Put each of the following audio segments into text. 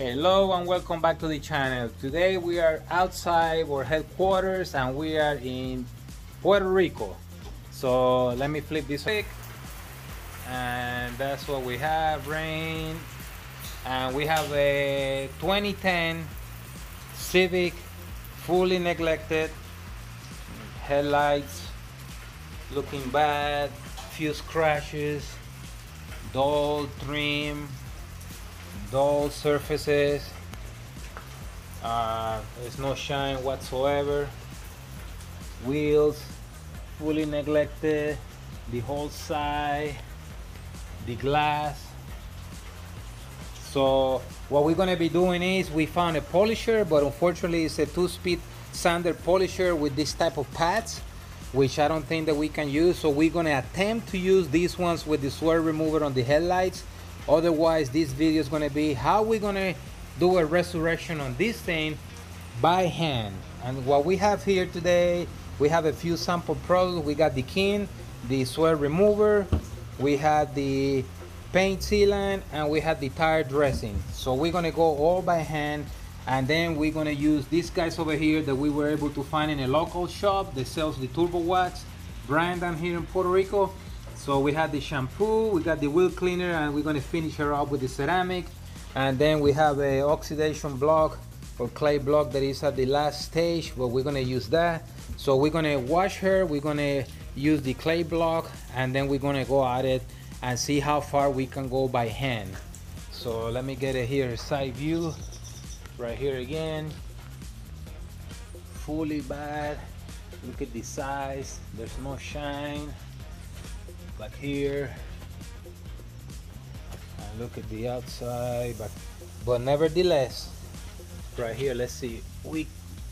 Hello and welcome back to the channel. Today we are outside our headquarters and we are in Puerto Rico. So let me flip this quick. And that's what we have, rain. And we have a 2010 Civic, fully neglected. Headlights looking bad, few scratches, dull trim, dull surfaces uh, there's no shine whatsoever wheels fully neglected the whole side the glass. So what we're to be doing is we found a polisher but unfortunately it's a two-speed sander polisher with this type of pads which I don't think that we can use. So we're to attempt to use these ones with the swirl remover on the headlights otherwise this video is going to be how we're going to do a resurrection on this thing by hand. And what we have here today we have a few sample products. We got the king the swirl remover we have the paint sealant and we have the tire dressing. So we're going to go all by hand and then we're going to use these guys over here that we were able to find in a local shop that sells the turbo wax brand down here in Puerto Rico so we have the shampoo, we got the wheel cleaner, and we're gonna finish her up with the ceramic. And then we have a oxidation block or clay block that is at the last stage, but we're gonna use that. So we're gonna wash her, we're gonna use the clay block, and then we're gonna go at it and see how far we can go by hand. So let me get it here, side view, right here again. Fully bad. Look at the size, there's no shine like here. And look at the outside but but nevertheless right here let's see. We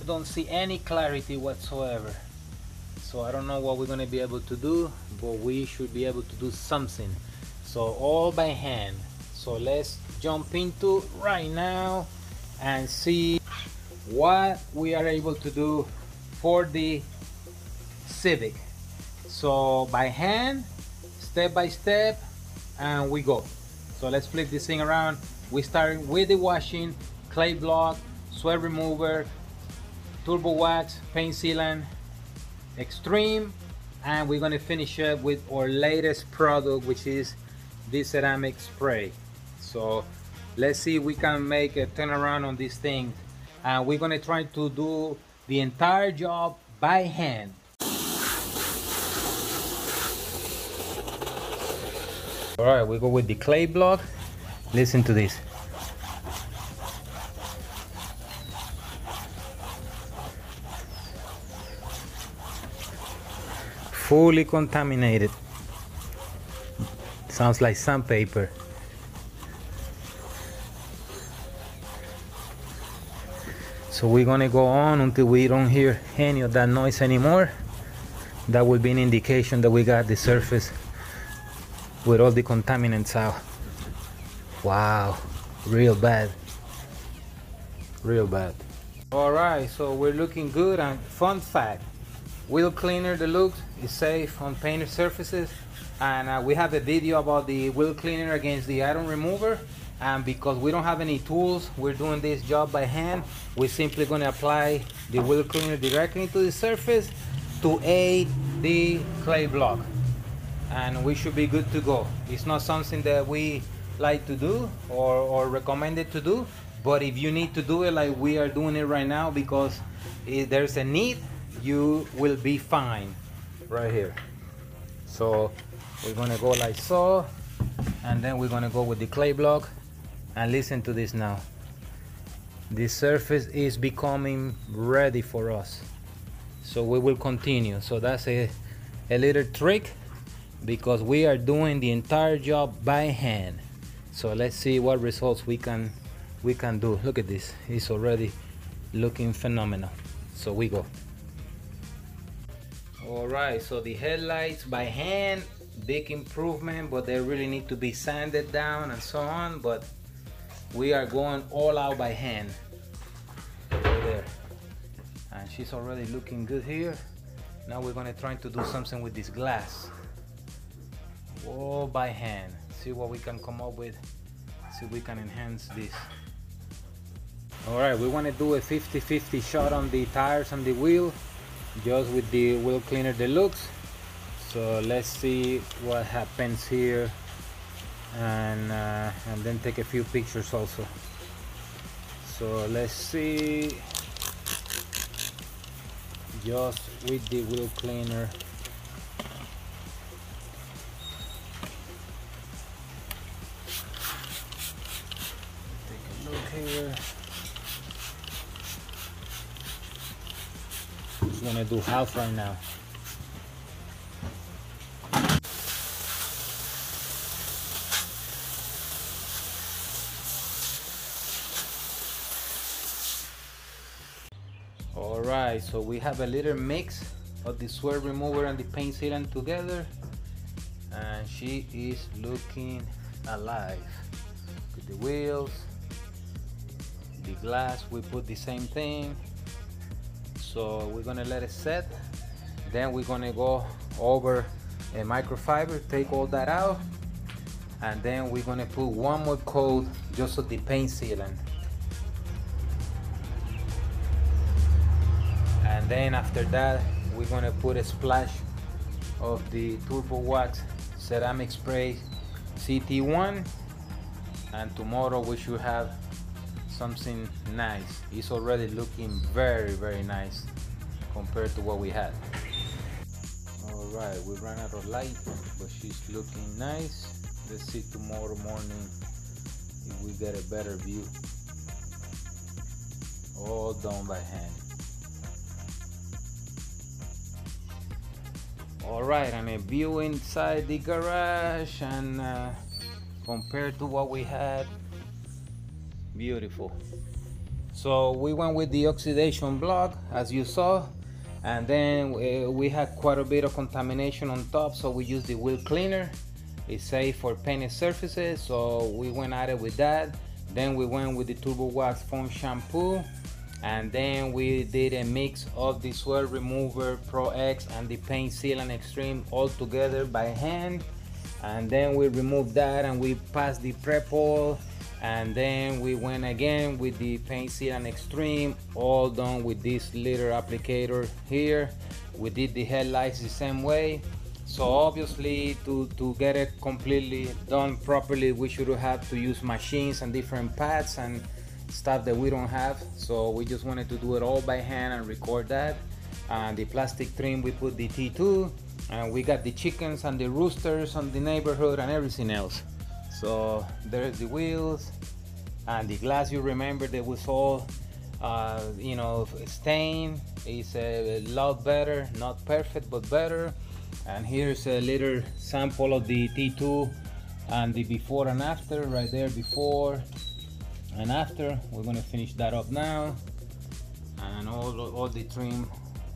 don't see any clarity whatsoever. So I don't know what we're gonna be able to do but we should be able to do something. So all by hand. So let's jump into right now and see what we are able to do for the Civic. So by hand step by step and we go. So let's flip this thing around. We start with the washing clay block sweat remover turbo wax paint sealant extreme and we're to finish up with our latest product which is this ceramic spray. So let's see if we can make a turnaround on this thing. And we're going to try to do the entire job by hand All right, we go with the clay block. Listen to this. Fully contaminated. Sounds like sandpaper. So we're gonna go on until we don't hear any of that noise anymore. That will be an indication that we got the surface with all the contaminants out. Wow, real bad. Real bad. All right, so we're looking good. And fun fact, wheel cleaner the deluxe is safe on painted surfaces. And uh, we have a video about the wheel cleaner against the iron remover. And because we don't have any tools, we're doing this job by hand. We're simply gonna apply the wheel cleaner directly to the surface to aid the clay block and we should be good to go. It's not something that we like to do or, or recommended to do, but if you need to do it like we are doing it right now because if there's a need, you will be fine right here. So we're gonna go like so, and then we're gonna go with the clay block and listen to this now. The surface is becoming ready for us. So we will continue. So that's a, a little trick because we are doing the entire job by hand. So let's see what results we can we can do. Look at this. It's already looking phenomenal. So we go. All right so the headlights by hand big improvement but they really need to be sanded down and so on but we are going all out by hand. Right there. And she's already looking good here. Now we're going to try to do something with this glass all by hand. See what we can come up with. See if we can enhance this. All right we want to do a 50 50 shot on the tires and the wheel just with the wheel cleaner deluxe so let's see what happens here and uh, and then take a few pictures also. So let's see. Just with the wheel cleaner here. Just gonna do half right now. All right so we have a little mix of the swirl remover and the paint sealant together and she is looking alive. With the wheels the glass we put the same thing. So we're gonna let it set. Then we're gonna go over a microfiber take all that out. And then we're gonna put one more coat just of the paint sealant. And then after that we're gonna put a splash of the turbo wax ceramic spray CT1 and tomorrow we should have something nice. It's already looking very very nice compared to what we had. All right we ran out of light but she's looking nice. Let's see tomorrow morning if we get a better view. All done by hand. All right and a view inside the garage and uh, compared to what we had beautiful. So we went with the oxidation block as you saw and then we, we had quite a bit of contamination on top so we used the wheel cleaner. It's safe for painted surfaces so we went at it with that. Then we went with the turbo wax foam shampoo and then we did a mix of the swirl remover pro x and the paint sealant extreme all together by hand. And then we removed that and we passed the prep oil and then we went again with the paint sealant extreme all done with this little applicator here. We did the headlights the same way. So obviously to to get it completely done properly we should have to use machines and different pads and stuff that we don't have. So we just wanted to do it all by hand and record that. And the plastic trim we put the T2 and we got the chickens and the roosters on the neighborhood and everything else so there's the wheels and the glass. You remember that was all uh, you know stained is a lot better not perfect but better. And here's a little sample of the T2 and the before and after right there before and after. We're gonna finish that up now. And all, all the trim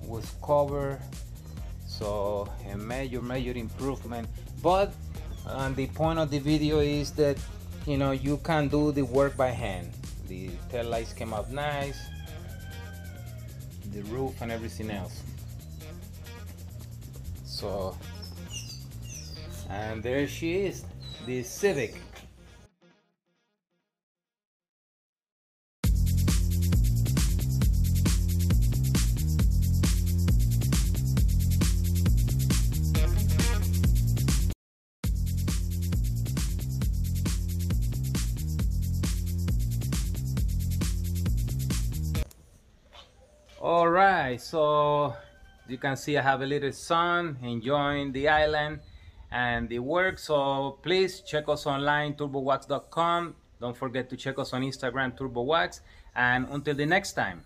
was covered. So a major major improvement. But and the point of the video is that you know you can do the work by hand. The tail lights came out nice the roof and everything else. So and there she is the Civic all right so you can see i have a little sun enjoying the island and the work. So please check us online turbowax.com don't forget to check us on instagram turbowax. And until the next time